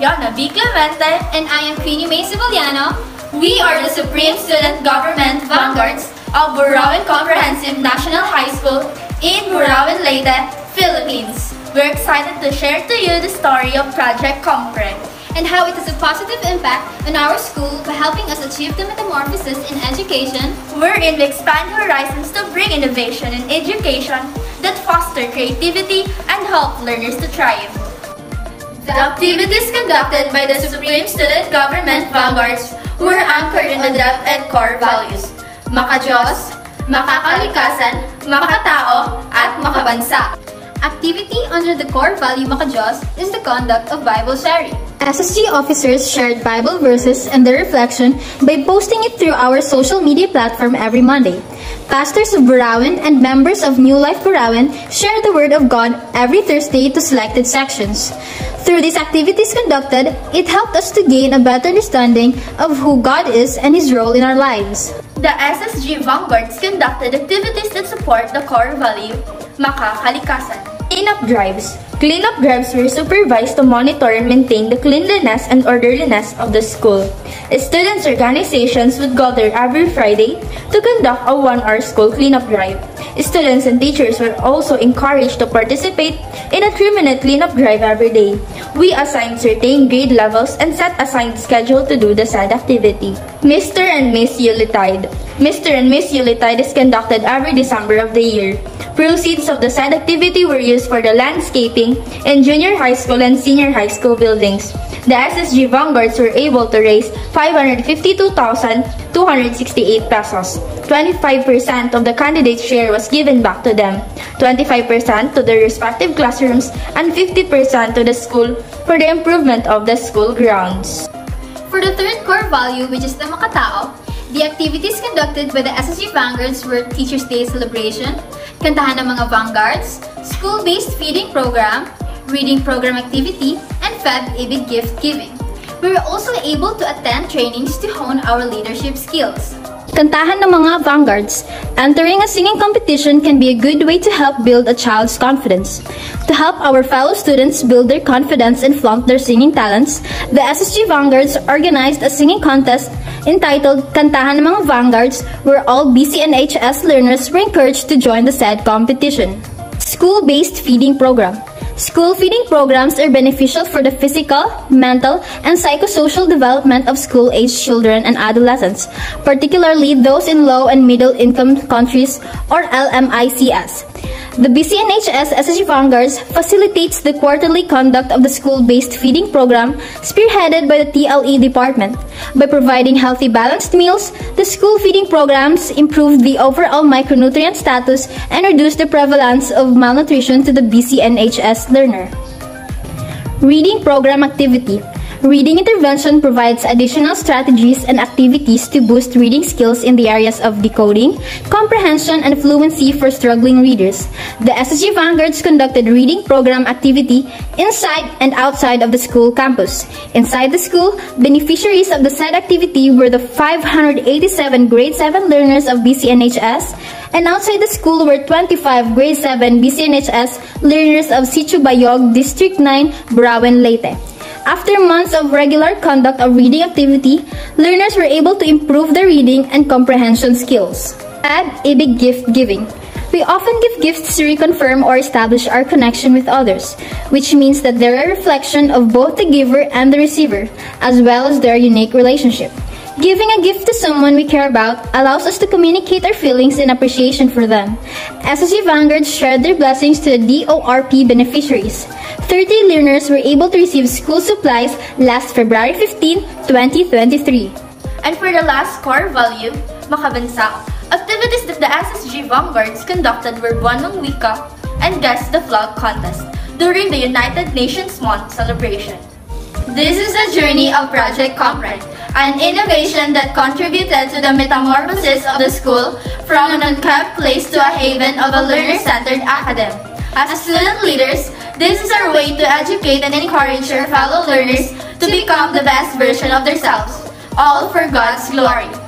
Yana B. Clemente, And I am Queenie May Civiliano. we are the Supreme Student Government Vanguards of Burauen Comprehensive National High School in Burauen, Leyte, Philippines. We're excited to share to you the story of Project Compre and how it has a positive impact on our school by helping us achieve the metamorphosis in education. Wherein we expand horizons to bring innovation in education that foster creativity and help learners to thrive. The activities conducted by the Supreme Student Government Vanguards were anchored in the depth and core values. Makajos, makakalikasan, makatao, at makabansa. Activity under the core value Makajos is the conduct of Bible sharing. SSG officers shared Bible verses and their reflection by posting it through our social media platform every Monday. Pastors of Burauen and members of New Life Burauen share the Word of God every Thursday to selected sections. Through these activities conducted, it helped us to gain a better understanding of who God is and His role in our lives. The SSG Vanguards conducted activities that support the core value, makakalikasan. Cleanup drives. Cleanup drives were supervised to monitor and maintain the cleanliness and orderliness of the school. Students' organizations would gather every Friday to conduct a one-hour school cleanup drive. Students and teachers were also encouraged to participate in a three-minute cleanup drive every day. We assigned certain grade levels and set assigned schedule to do the said activity. Mr. and Miss Yuletide. Mr. and Miss Yuletide is conducted every December of the year. Proceeds of the said activity were used for the landscaping in junior high school and senior high school buildings. The SSG Vanguards were able to raise 552,268 pesos. 25% of the candidates' share was given back to them, 25% to their respective classrooms, and 50% to the school for the improvement of the school grounds. For the third core value, which is the Makatao, the activities conducted by the SSG Vanguards were Teacher's Day celebration, kantahan ng mga Vanguards, school-based feeding program, reading program activity, and Feb Ibig gift giving. We were also able to attend trainings to hone our leadership skills. Kantahan ng mga vanguards. Entering a singing competition can be a good way to help build a child's confidence. To help our fellow students build their confidence and flaunt their singing talents, the SSG Vanguards organized a singing contest entitled Kantahan ng mga Vanguards where all BCNHS learners were encouraged to join the said competition. School-based feeding program. School feeding programs are beneficial for the physical, mental, and psychosocial development of school-aged children and adolescents, particularly those in low and middle-income countries or LMICS. The BCNHS SSG Vanguards facilitates the quarterly conduct of the school-based feeding program spearheaded by the TLE department. By providing healthy balanced meals, the school feeding programs improve the overall micronutrient status and reduce the prevalence of malnutrition to the BCNHS learner. Reading program activity. Reading intervention provides additional strategies and activities to boost reading skills in the areas of decoding, comprehension, and fluency for struggling readers. The SSG Vanguards conducted reading program activity inside and outside of the school campus. Inside the school, beneficiaries of the said activity were the 587 grade 7 learners of BCNHS, and outside the school were 25 grade 7 BCNHS learners of Sitio Bayog, District 9, Burauen, Leyte. After months of regular conduct of reading activity, learners were able to improve their reading and comprehension skills. Add a big gift giving. We often give gifts to reconfirm or establish our connection with others, which means that they're a reflection of both the giver and the receiver, as well as their unique relationship. Giving a gift to someone we care about allows us to communicate our feelings and appreciation for them. SSG Vanguard shared their blessings to the DORP beneficiaries. 30 learners were able to receive school supplies last February 15, 2023. And for the last core value, makabansa, activities that the SSG Vanguards conducted were Buwan ng Wika and Guess the Flag contest during the United Nations Month celebration. This is the journey of Project Comprehend, an innovation that contributed to the metamorphosis of the school from an unkept place to a haven of a learner-centered academy. As student leaders, this is our way to educate and encourage our fellow learners to become the best version of themselves, all for God's glory.